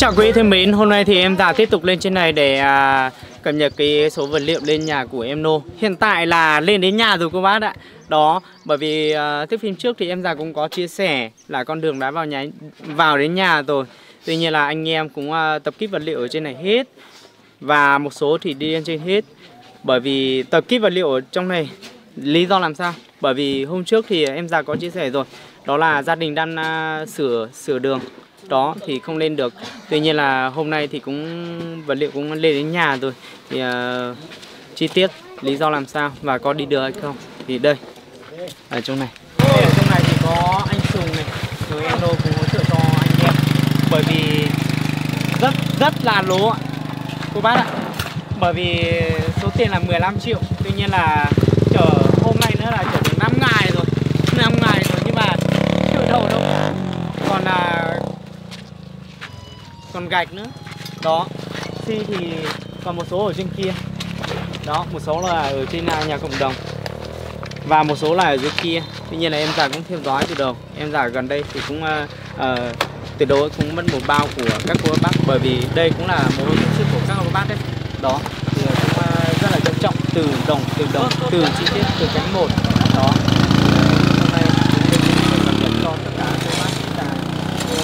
chào quý vị thân mến, hôm nay thì em Già tiếp tục lên trên này để à, cập nhật cái số vật liệu lên nhà của em Nô. Hiện tại là lên đến nhà rồi cô bác ạ. Đó, bởi vì à, tiếp phim trước thì em Già cũng có chia sẻ là con đường đã vào nhà vào đến nhà rồi. Tuy nhiên là anh em cũng à, tập kích vật liệu ở trên này hết Và một số thì đi lên trên hết. Bởi vì tập kích vật liệu ở trong này Lý do làm sao? Bởi vì hôm trước thì em Già có chia sẻ rồi. Đó là gia đình đang à, sửa sửa đường đó thì không lên được. Tuy nhiên là hôm nay thì cũng vật liệu cũng lên đến nhà rồi. Thì uh, chi tiết lý do làm sao và có đi được hay không thì đây ở trong này. Ở trong này thì có anh sùng này rồi em đô cũng hỗ trợ cho anh em. Bởi vì rất rất là lố ạ cô bác ạ. Bởi vì số tiền là 15 triệu tuy nhiên là chở hôm nay nữa là chở 5 ngày rồi 5 ngày rồi nhưng mà chưa đâu đâu. Còn là còn gạch nữa. Đó xi thì còn một số ở trên kia. Đó một số là ở trên à, nhà cộng đồng. Và một số là ở dưới kia. Tuy nhiên là em già cũng theo dõi từ đầu. Em già gần đây thì cũng uh, uh, tuyệt đối cũng mất một bao của các cô bác. Bởi vì đây cũng là một công sức của các cô bác đấy. Đó thì cũng uh, rất là trân trọng từ đồng từ đồng từ chi tiết từ cánh một. Đó hôm nay cũng cập nhật cho tất cả cô bác chúng ta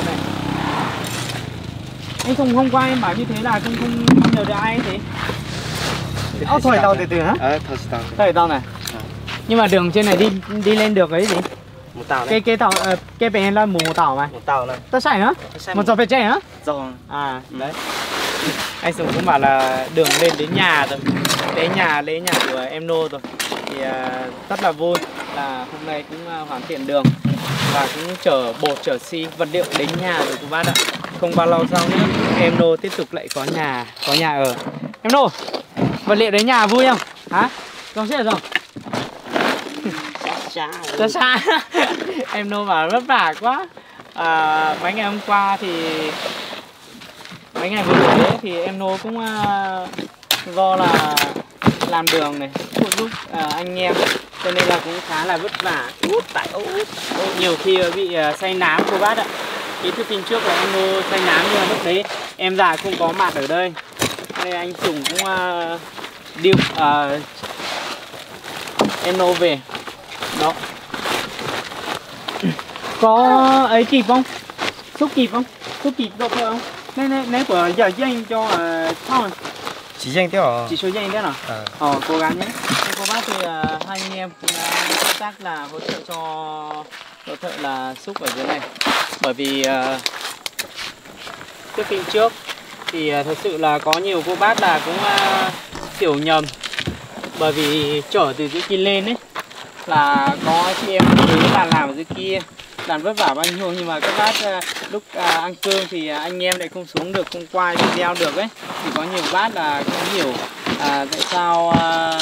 này anh không hôm qua em bảo như thế là không không nhờ được ai thế. 어, thôi tao từ từ hả? Ờ, thôi tao tao này. Nhưng mà đường trên này đi đi lên được cái gì? Một tàu cái này. Cái tàu ờ, cái bên là mù tàu mà. Một tàu này. Tao sai nữa một giờ về chạy nữa Rồi à. Đấy. Anh Sùng cũng bảo là đường lên đến nhà rồi. Đến nhà đến nhà của em nô rồi. Thì uh, rất là vui là hôm nay cũng uh, hoàn thiện đường và cũng chở bột chở xi vật liệu đến nhà rồi cô bác ạ không bao lâu sau nữa em nô tiếp tục lại có nhà có nhà ở. Em nô vật liệu đến nhà vui không? Hả? Con sẽ rồi. Rất xa Em nô bảo vất vả quá. À, Mấy ngày hôm qua thì Mấy ngày vừa rồi ấy, thì em nô cũng uh, Do là làm đường này Phụ giúp uh, anh em. Cho nên là cũng khá là vất vả. Út tại út. Nhiều khi bị uh, say nám cô bác ạ Ý thức tin trước là em nô say nám Nhưng mà lúc đấy em già không có mặt ở đây. Nên anh Sùng cũng uh, Điêu uh, Em nô về đó. Có ấy kịp không? Xúc kịp không? Xúc kịp được không? Nếu nếu nếu của giờ dành cho uh, Chỉ danh tiêu hả? chỉ số dành thế nào Ờ. Ờ cố gắng nhé. Thế cô bác thì uh, hai anh em cũng đã tác là hỗ trợ cho hỗ trợ là xúc ở dưới này bởi vì uh, trước phim trước thì uh, thật sự là có nhiều cô bác là cũng uh, hiểu nhầm. Bởi vì chở từ dưới kia lên ấy là có chị em thấy là làm ở dưới kia làm vất vả bao nhiêu. Nhưng mà các bác lúc ăn cơm thì anh em lại không xuống được không quay video được ấy. Thì có nhiều bác là không hiểu à, tại sao à,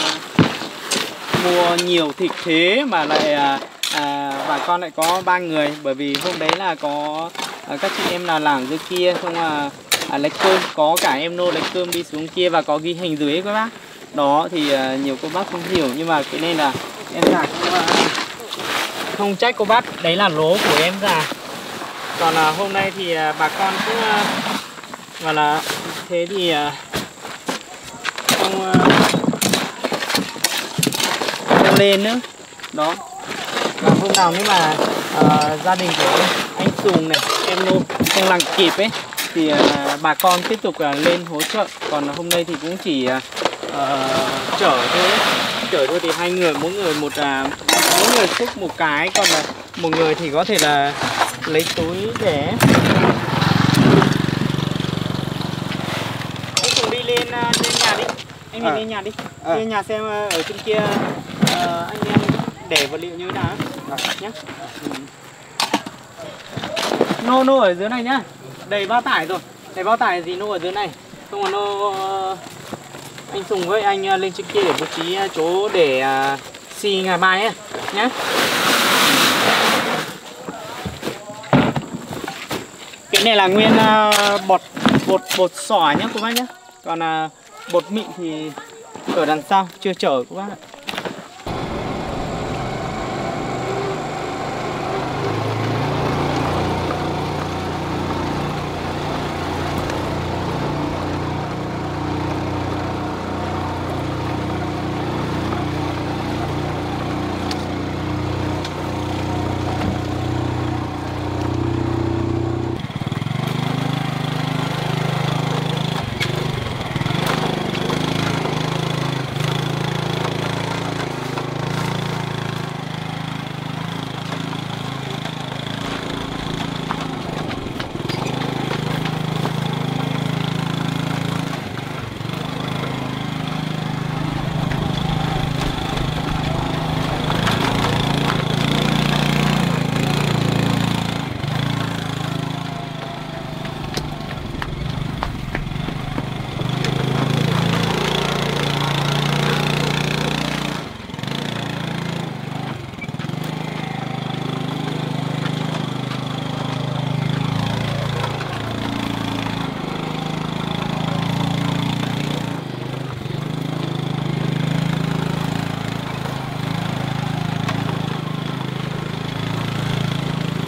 mua nhiều thịt thế mà lại à, à, bà con lại có ba người bởi vì hôm đấy là có à, các chị em là làng dưới kia không à, à lấy cơm có cả em nô lấy cơm đi xuống kia và có ghi hình dưới các bác. Đó thì à, nhiều cô bác không hiểu nhưng mà cái nên là em già không, à, không trách cô bác đấy là lố của em già. Còn à, hôm nay thì à, bà con cũng à, gọi là thế thì à, không, à, không lên nữa. Đó và hôm nào nếu mà à, gia đình của anh, Sùng này em nô không làm kịp ấy thì à, bà con tiếp tục à, lên hỗ trợ. Còn hôm nay thì cũng chỉ à, chở thôi chở thôi thì hai người mỗi người một à, mỗi người xúc một cái. Còn là một người thì có thể là lấy túi để anh cùng đi lên à, lên nhà đi. Anh nhìn À. lên nhà đi. À. lên nhà xem à, ở trên kia à, anh em để vật liệu như thế nào Vâng, nhé nô nô ở dưới này nhá. Đầy bao tải rồi. Đầy bao tải gì nô ở dưới này? Không còn nô, anh Sùng với anh à, lên trên kia để bố trí à, chỗ để à, xi ngày mai ấy nhé cái này là nguyên bột bột bột sỏi nhá, cô bác nhé còn bột mịn thì ở đằng sau, chưa chở các bác ạ.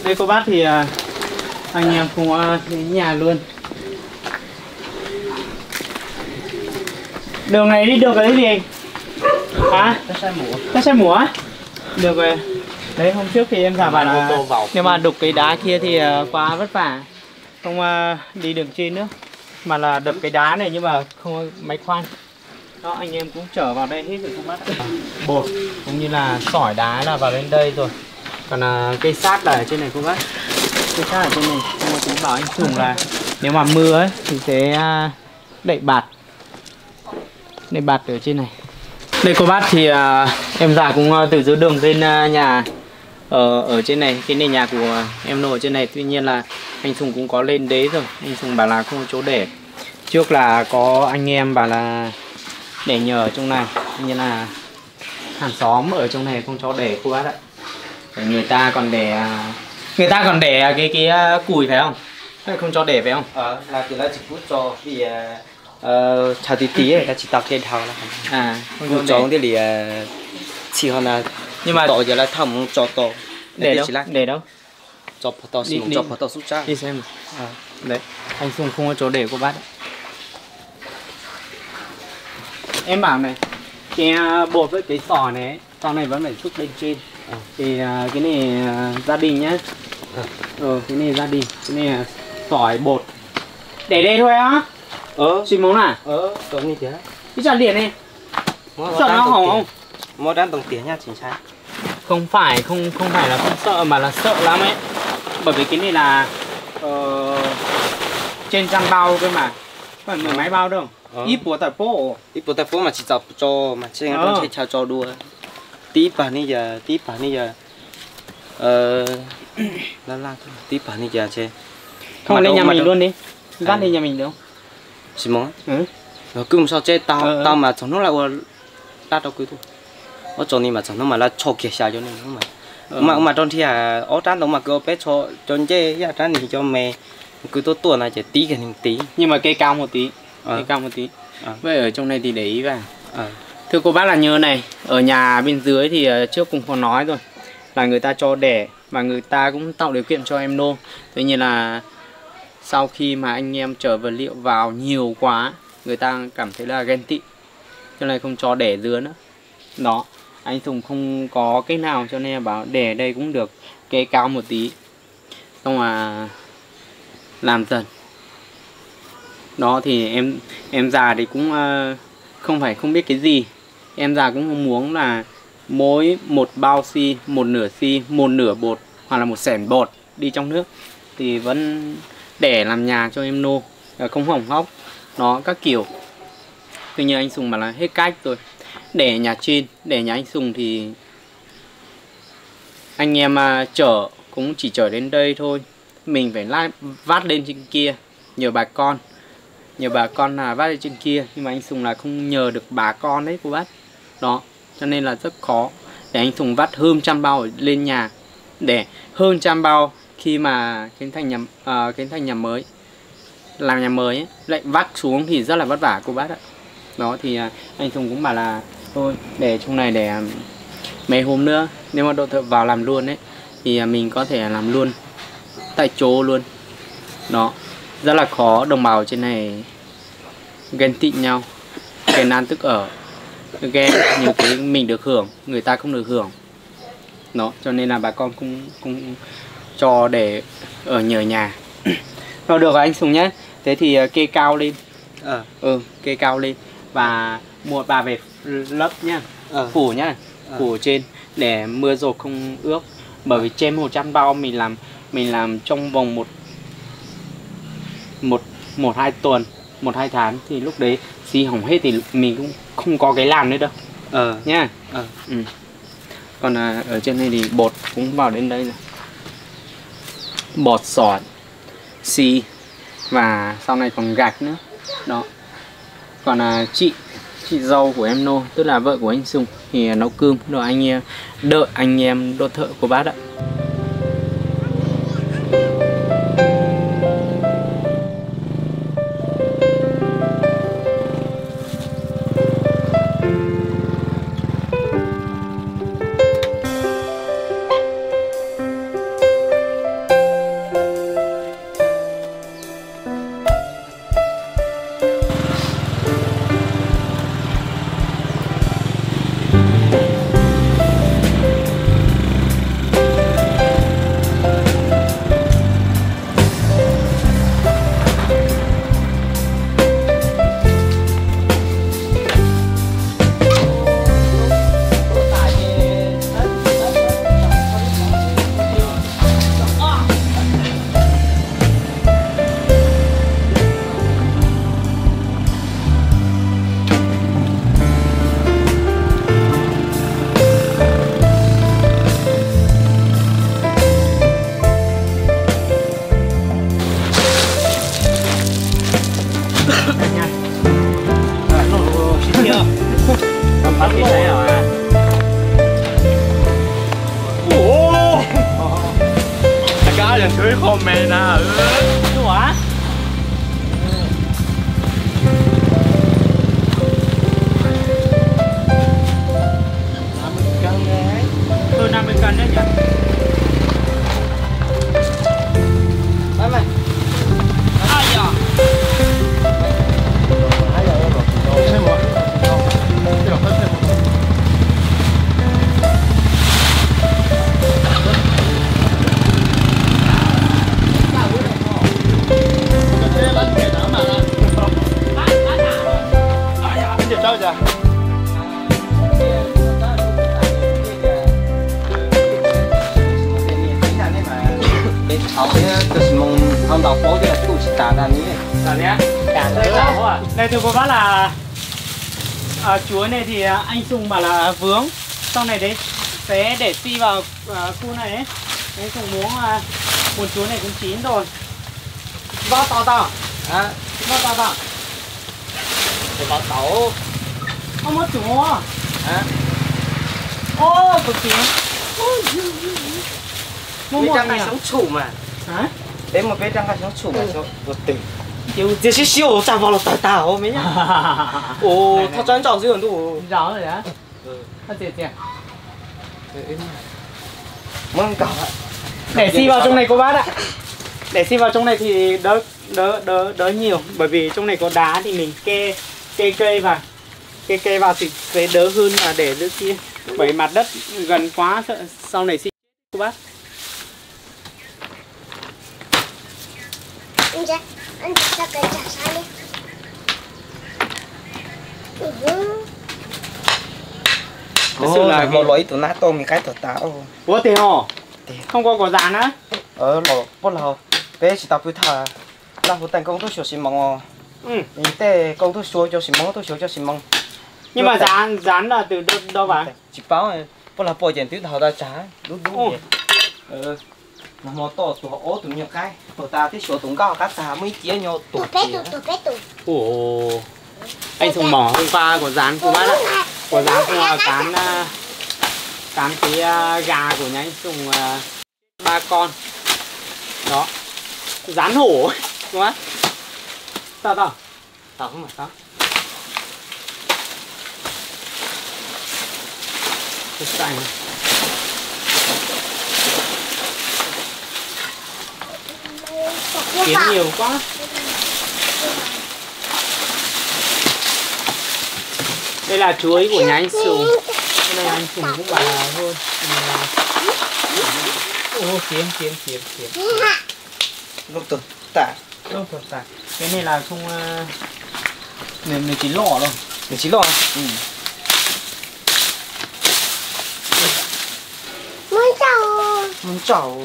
Đây cô bác thì à, anh em cùng à, đến nhà luôn. Đường này đi được cái gì? Hả? Cái xe cái xe múa được rồi. Đấy hôm trước thì em giả Ô là nhưng mà đục cái đá kia thì à, quá vất vả. Không đi đường trên nữa. Mà là đập cái đá này nhưng mà không có máy khoan. Đó anh em cũng trở vào đây hết rồi không bắt bột. Cũng như là sỏi đá là vào đến đây rồi còn à, cây sát là ở trên này cô bác cây sát ở trên này nhưng mà cũng bảo anh Sùng là nếu mà mưa ấy thì sẽ à, đậy bạt. Đậy bạt ở trên này. Đây cô bác thì à, em già cũng à, từ dưới đường lên à, nhà ở ở trên này cái nền nhà của em ở trên này. Tuy nhiên là anh Sùng cũng có lên đấy rồi. Anh Sùng bảo là không có chỗ để. Trước là có anh em bảo là để nhờ ở trong này. Tuy nhiên là hàng xóm ở trong này không cho để cô bác ạ người ta còn để à, người ta còn để cái cái à, củi phải không? Không cho để phải không? Ờ, là thì là chỉ cút cho vì ờ chào tí tí ấy, là chỉ tập trên thao là à không cút cho cái lì chỉ hơn là nhưng mà tổ giờ là thầm cho tổ để đâu? để đâu? Cho phật tổ xin cho phật tổ xuất ra đi xem à, đấy anh Sùng không có chỗ để cô bác. Em bảo này cái à, bột với cái sò này sau này vẫn phải xúc lên trên Thì à, cái này à, gia đình nhá. Ờ. ờ cái này gia đình cái này là sỏi bột. Để đây thôi á. Ờ xin món à ờ tổ như thế. Cái chả liền này. Mua sợ nó hỏng không? Mua đan đồng tiền nha chính xác. Không phải không không phải là không sợ mà là sợ lắm ấy. Bởi vì cái này là ờ, trên trăm bao cơ mà. Phải mười mấy bao đâu. Ít của tại phố. Ít bữa ta phố mà chỉ tập cho mà chỉ Ờ. ngang trong chào cho đua tí bà ní giờ tí bà ní giờ. Ờ la la tí bà ní giờ chơi không lên đâu- nhà mình đâu- luôn đi. Dắt À. lên nhà mình không? Xí mong ừ. rồi cứ sao chơi tao Ờ, ờ. tao mà chẳng nó là 我 đắt đâu cứ thôi. Ở chỗ này mà chẳng nó mà là cho kia xa cho nên mà Ờ. mà mà trong thì à ở trán đâu mà cứ bé cho cho chơi ya trán thì cho mẹ. Cứ tôi tuổi này chỉ tí cái tí. Nhưng mà cây cao một tí. Ờ. cây cao một tí. Ờ. vậy ở trong này thì để ý vào. Ờ thưa cô bác là như này, ở nhà bên dưới thì ờ, trước cũng có nói rồi, là người ta cho đẻ và người ta cũng tạo điều kiện cho em nô tuy nhiên là sau khi mà anh em chở vật liệu vào nhiều quá, người ta cảm thấy là ghen tị, cho nên không cho đẻ dứa nữa. Đó, anh Tùng không có cái nào cho nên bảo đẻ đây cũng được, kê cao một tí. Xong mà làm dần. Đó thì em em già thì cũng ờ, không phải không biết cái gì em già cũng mong muốn là mỗi một bao xi một nửa xi một nửa bột hoặc là một sẻn bột đi trong nước thì vẫn để làm nhà cho em nô không hỏng hóc nó các kiểu. Tuy nhiên anh sùng bảo là hết cách rồi. Để nhà trên để nhà anh sùng thì anh em à, chở cũng chỉ chở đến đây thôi. Mình phải lát, vát lên trên kia nhờ bà con. Nhờ bà con là vác lên trên kia. Nhưng mà anh Sùng là không nhờ được bà con đấy cô bác đó cho nên là rất khó để anh Sùng vắt hơn trăm bao lên nhà. Để hơn trăm bao khi mà kiến thành nhà à, uh, kiến thành nhà mới làm nhà mới ấy, lại vắt xuống thì rất là vất vả cô bác ạ. Đó thì uh, anh Sùng cũng bảo là thôi để trong này để à, mấy hôm nữa nếu mà độ thợ vào làm luôn ấy thì uh, mình có thể làm luôn tại chỗ luôn. Đó rất là khó đồng bào trên này ghen tị nhau ghen ăn tức ở ghen nhiều cái mình được hưởng người ta không được hưởng. Đó cho nên là bà con cũng cũng cho để ở nhờ nhà. Rồi được rồi anh Sùng nhé thế thì ờ, kê cao lên. Ờ. Ừ kê cao lên. Và một bà về lấp nhá ờ. phủ nhá Ờ. phủ trên để mưa dột không ướt. Bởi vì trên 100 bao mình làm mình làm trong vòng một một một hai tuần một hai tháng thì lúc đấy xi hỏng hết thì mình cũng không có cái làm nữa đâu. Ờ. Nhá. Ờ. Ừ. còn à, ở trên này thì bột cũng vào đến đây rồi. Bột sỏi xi và sau này còn gạch nữa. Đó. Còn à, chị chị dâu của em nô tức là vợ của anh sùng thì nấu cơm. Rồi anh em đợi anh em đốt thợ của bác ạ thưa cô bác là à, chuối này thì à, anh Sùng bảo là vướng. Sau này đấy sẽ để xi vào à, khu này ấy. Đấy Sùng muốn à, cuốn chuối này cũng chín rồi. Bao to to. À bao to to. Thì bảo tẩu. Không mất chúa. À ô cực chín mua một này sống chủ mà. Hả? Đấy mà biết rằng là sống chủ mà cho một tình yêu这些秀炸爆了大大哦没呀哦他专找这种路 rõ rồi đó ừ Thôi tiệt tiệt mong cả để xi vào trong này cô bác ạ để xi vào trong này thì đỡ đỡ đỡ đỡ nhiều bởi vì trong này có đá thì mình kê kê cây vào kê cây vào thì sẽ đỡ hơn là để dưới kia bởi mặt đất gần quá sợ sau này xi cô bác anh anh cha cái trả sai đi. Ừ sự là một cái- lỗi tụi nó tôm mình cái tụi tao ủa tiền Tiền. không có có dán á? Ờ lỗ bố lỗ bé chỉ tao bữa thà. Là phụ tành công tôi sửa xí mong ờ ừ. ý tê công tôi sửa cho xí mong tôi sửa cho xí mong nhưng mà dán dán là từ đâu, đâu vào chỉ báo bố là bỏ tiền tứ thầu ta trả đúng đúng vậy. Ờ mà mò to họ ố tụi nhiều cái. Tụi ta tí sửa tụi cao cá xà mới chia nhau tụt ủa anh sùng mỏ hôm qua có dán cô bác ạ. Có dán không là cán à, cán cái à, gà của nhà anh sùng à, ba con. Đó. Dán hổ đúng không tao tao. Tao không phải tao. Cái xanh kiếm nhiều quá. Đây là chuối của nhà anh sùng. Cái này anh sùng cũng bảo là thôi. Ô kiếm kiếm kiếm kiếm lúc tụi ta đâu thật tại cái này là không mình mình chỉ lọ đâu mình chỉ lo ừ. Mới chào. Không chào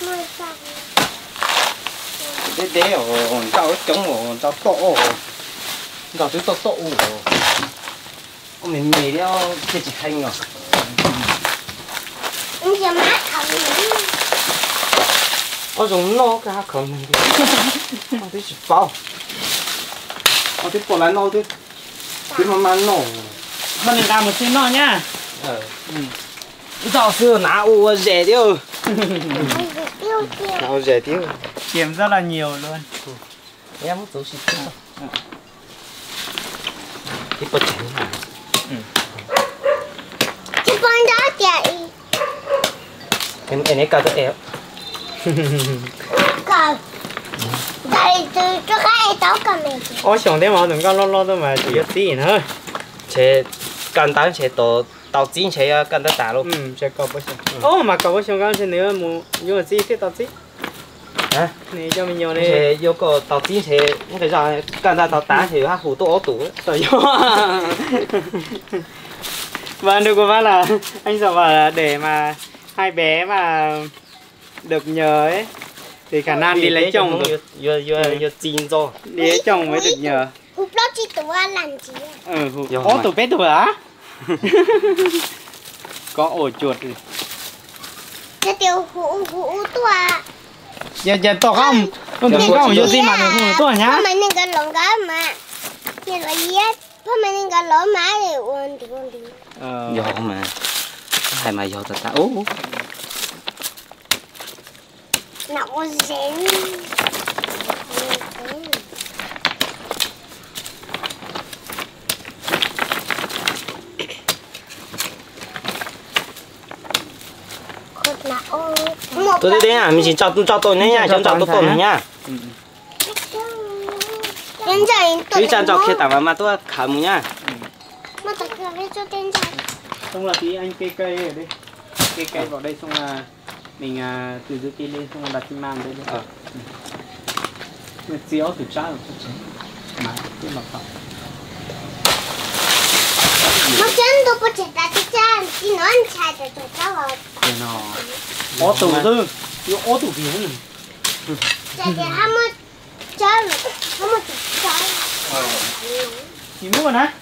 mới chào để để ở chào chống ở chào to ở chào tứ to to ở ông mình mì đeo cái chỉ hành à anh cha má không ở dùng nó cái không mình ông tí chỉ bao? Ông tí bỏ lại nó tí tí mà mà nó mà mình làm một xin nọ nhá. Ờ. Giáo sư nào u rẻ tiêu nào rẻ tiêu kiếm rất là nhiều luôn. Ừ. Em hút tấu xịt à. à. cái bật chảy này ừ. ừ. con đã chạy em em ấy cào cho em. Cào. Đây từ trước ấy tao cầm mình ôi xong thế mà đừng có lo lo đâu mà chỉ có tiền thôi, chế cần tao chế đồ tàu chín chế à, cần tao tả luôn. Ừ chế cậu bớt xong ừ. ô mà cậu bớt xong cái chế nếu mà muốn nhưng mà chỉ cái tàu hả? Cho mình nhiều này thế vô cổ tàu tí thế giờ cần ra tàu tá thì hát hủ tô tủ. Sợ vô. Và được của bác là anh sợ bảo là để mà hai bé mà được nhờ ấy thì khả năng đi lấy chồng được. Vừa vừa ừ. vừa chín rồi. Đi lấy chồng mới được nhờ. Hụp lót chi tủ ăn làm gì ừ hụp ố tủ bé tủ á có ổ chuột. Cái tiêu hũ hũ tua giờ giờ to không? Con tụi con vô tim mà này không to nhá. Con mình nên cái lồng cá mà. Cái là gì á? Con nên cái lỗ má thì uốn thì uốn thì vô mà. Hai mà vô ta. Ú nọng xén tôi đi đến à, mình chỉ cho cho tôi nữa nha, cho cho tôi tôi nha. Đến giờ Chứ cho cho kia tao mà tôi khả mu nha. Mà thật ra biết cho đến giờ Xong là tí anh kê cây ở đây. Kê cây vào đây xong là mình à, từ dưới kia lên xong là đặt trên màn đây. Ờ. Mình xíu từ trái chút Mà cái mặt phẳng. Mà chân tôi có thể đặt chỉ nói anh trai cho tụi cháu rồi. Cái nó ó tủ tư nó ó tủ gì không chạy chạy ham mất cháu ham mất cháu chị mua nè.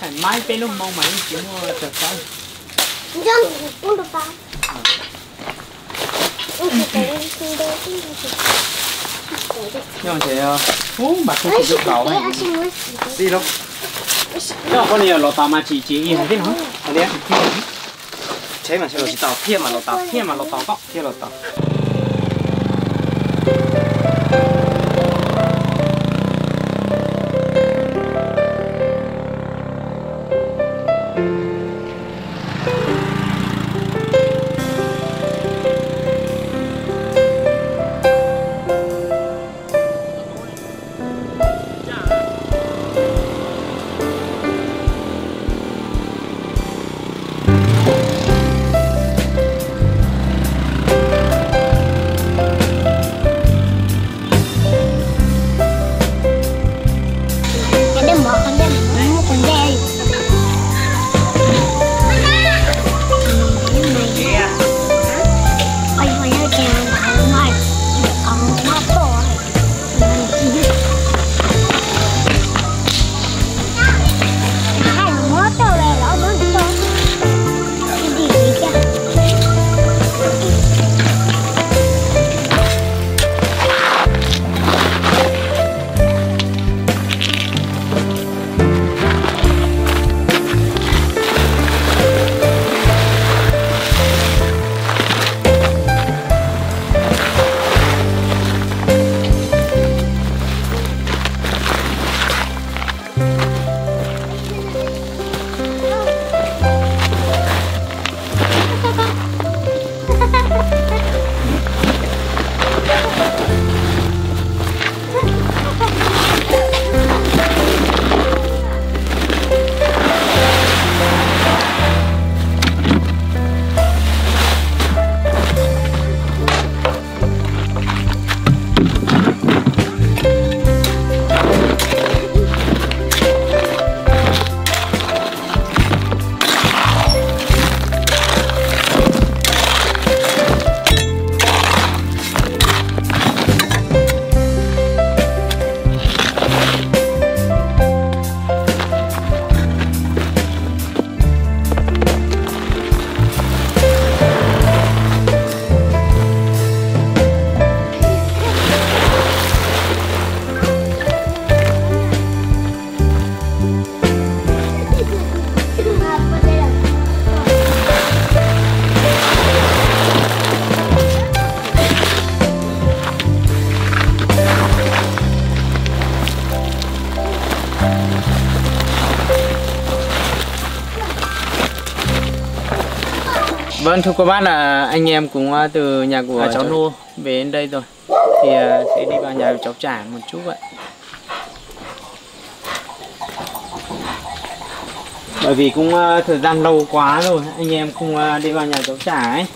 Thoải mai bên luôn mong mày chị mua chợ cháu dân cũng được bao nhưng mà chị phú mà không chịu cậu đi đâu? Nhưng mà con này là lò tàu mà chị chị yên thế nó ở đây Chế mà sẽ chỉ tao thiên mà nó tao. thiên mà lò tàu có Thiên nó Vâng thưa cô bác là anh em cũng à, từ nhà của À, cháu Nô. về đến đây rồi. Thì à, sẽ đi vào nhà của cháu trả một chút vậy bởi vì cũng à, thời gian lâu quá rồi anh em không đi vào nhà cháu trả ấy.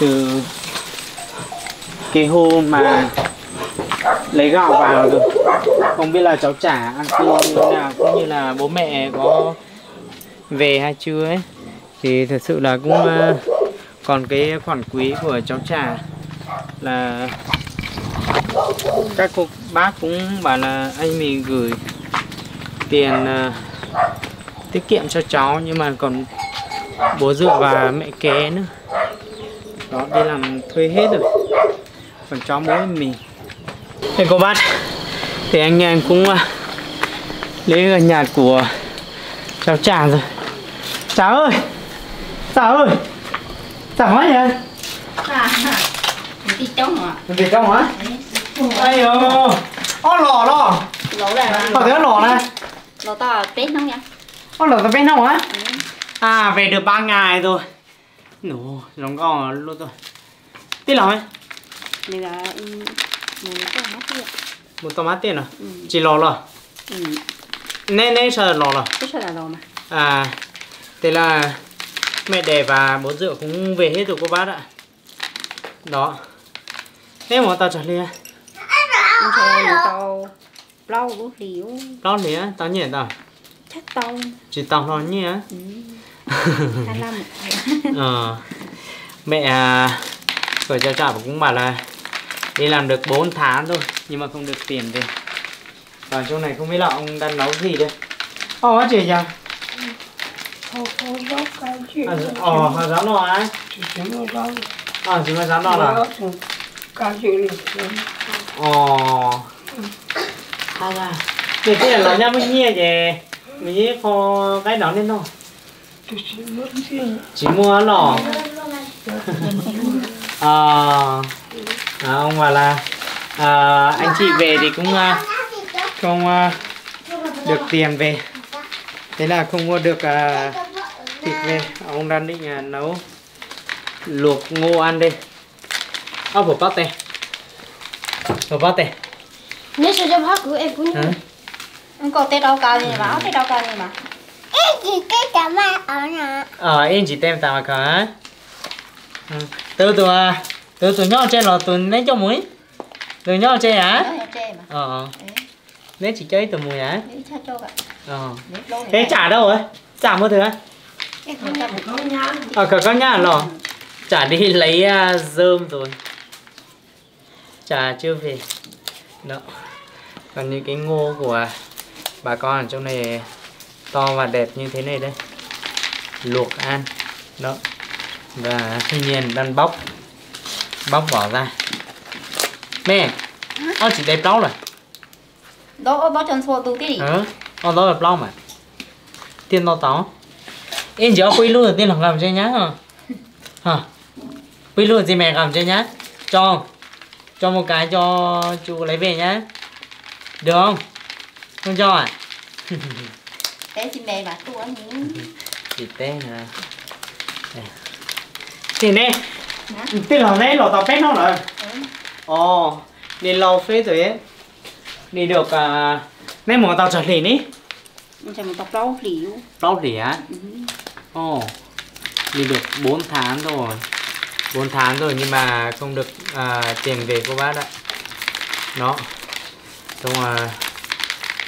Từ cái hôm mà lấy gạo vào rồi. Không biết là cháu trả ăn cơm như thế nào cũng như là bố mẹ có về hay chưa ấy thì thật sự là cũng ờ, còn cái khoản quý của cháu trà là các cô bác cũng bảo là anh mình gửi tiền ờ, tiết kiệm cho cháu, nhưng mà còn bố dựa và mẹ kế nữa. Đó, đi làm thuê hết rồi. Còn cháu mỗi mình. Thì cô bác, thì anh em cũng ờ, lấy gần nhà của cháu trà rồi. Cháu ơi! Cháu ơi? Cháu nói vậy? Đi trống à Mình Việt Công hả? Ây dồi Ô lò lò lỗ là Có thấy lò này lỗ to tết không nha. Ô lò tập bên không hả? À về được 3 ngày rồi. Nổ Giống còn luôn rồi. Tí lò ấy. Mình mất đi Một tiền à? ừ. Chỉ lò lò ừ. Nè nè sợ lò lò cái sao là lỗ mà. À Thế là Mẹ đẻ và bố rượu cũng về hết rồi cô bác ạ. Đó. Thế mà tao trả sẽ lỗ to lâu bố liễu. Đó lía Tao nhỉ tao. Chắc to Chỉ tao nó nhỉ ừ. Ờ, mẹ à, của cháu chả cũng bảo là đi làm được 4 tháng thôi nhưng mà không được tiền về và chỗ này không biết là ông đang nấu gì đây. Ồ chị nhỉ Có gì. ồ họ dám nọ á Chỉ chỉ à ta dám nọ là Cái gì này. ồ à là thì cái là nhà mình nhia vậy mình kho cái đó lên thôi. Chỉ mua lò à, à ông bảo là à, anh chị về thì cũng à, không à, được tiền về thế là không mua được à, thịt về ông đang định à, nấu luộc ngô ăn đây. Ốc của bát tè. Của bát tè. Nếu sao cho bác của em cũng Không có tết đâu cao gì mà, tết đâu cao gì mà. em chỉ cái cả mà ở nè ờ em chỉ tem tao mà cả. Từ từ à từ từ nhau chơi là từ lấy cho muối. Từ nhau chơi mà. ờ ờ. lấy chỉ chơi từ mùi hả Ờ. Thế trả đâu rồi trả mua Có nhá. ờ cả con nhà lò. Trả đi lấy uh, dơm rồi. Trả chưa về. Đó. Còn những cái ngô của bà con ở trong này to và đẹp như thế này đây. Luộc ăn. Đó. Và thiên nhiên đang bóc. Bóc vỏ ra. Mẹ nó chỉ đẹp đó rồi. Đó đó chân xô tu tí. ừ nó đó đẹp đó mà. Tiên to táo. Em chỉ quy luôn tiên là làm chơi nhá. Hả? Hả quy luôn gì mẹ làm chơi nhá. Cho cho một cái cho chú lấy về nhá. Được không? Không cho à? Té chim bè mà tu ăn những. thịt té Đây. thì nè. Tiên là nè lò tàu phép nó rồi ồ đi lâu phết rồi ấy. Đi được à nè một tàu trở liền ý Mình sẽ một tập rau liu. Lâu rỉ á? Ồ Đi được 4 tháng rồi 4 tháng rồi nhưng mà không được à, tiền về cô bác ạ Đó Xong à,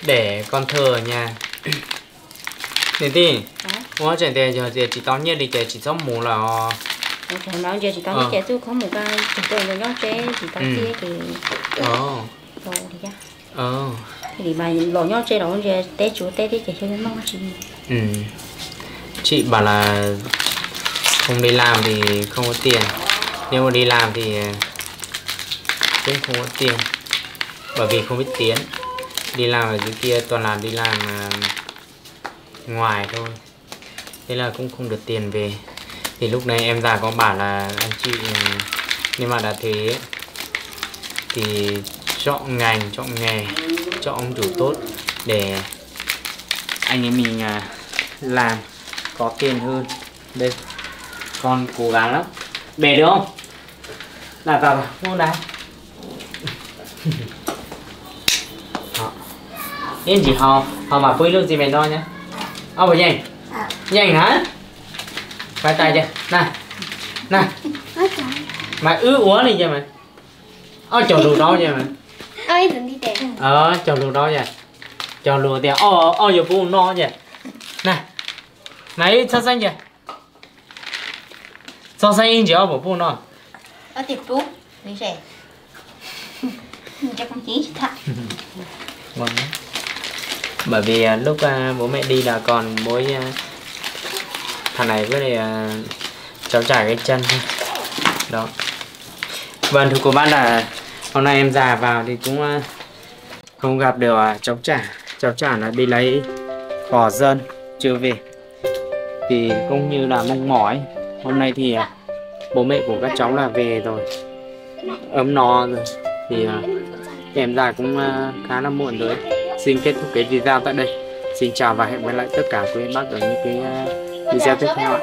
Để con thờ ở nhà Tiền tỷ Hả? Ủa chẳng tiền giờ giờ chỉ tao nhiên đi chỉ sống mù là Trời nói giờ chỉ tao Ờ. biết trẻ tu có một cái chúng tôi nó nhót chế chỉ tao Ừ. chia thì Ồ rồi thì bà mà lò nhau chơi đó giờ té chú té đi trẻ chơi mong chị. Ừ. Chị bảo là Không đi làm thì không có tiền. Nếu mà đi làm thì à, Cũng không có tiền. Bởi vì không biết tiếng. Đi làm ở dưới kia toàn là đi làm à, Ngoài thôi. Thế là cũng không được tiền về. Thì lúc này em già có bảo là Anh chị à, nhưng mà đã thế Thì chọn ngành, chọn nghề. Chọn ông chủ tốt Để anh ấy mình à, làm có tiền hơn. Đây con cố gắng lắm. Bể được không? Là vào đá Đó. nên chỉ họ họ mà phơi nước gì mày đo nhá. Ông phải nhanh. Nhanh hả? Phải tay chưa? Này này mày ứ uống đi chưa mày. Ôi chọn đồ đó chưa mày ơi đừng đi đẹp ờ chọn đồ đó chưa chọn đồ thì ô ô giờ phụ no chưa này này sao xanh chưa sao xanh in chỉ ở bộ phụ no Ở tiệp trú. Đi xe. Chắc con chí thật. Vâng. Bởi vì à, lúc à, bố mẹ đi là còn mỗi à, thằng này với lại cháu trải cái chân thôi. Đó. Vâng thưa cô bác là hôm nay em già vào thì cũng ờ, không gặp được ờ, cháu trả. Cháu trả là đi lấy cỏ dân chưa về. Thì cũng như là mong mỏi. Hôm nay thì ờ, bố mẹ của các cháu là về rồi. Ấm no rồi. Thì em già cũng khá là muộn rồi xin kết thúc cái video tại đây xin chào và hẹn gặp lại tất cả quý bác ở những cái video tiếp theo ạ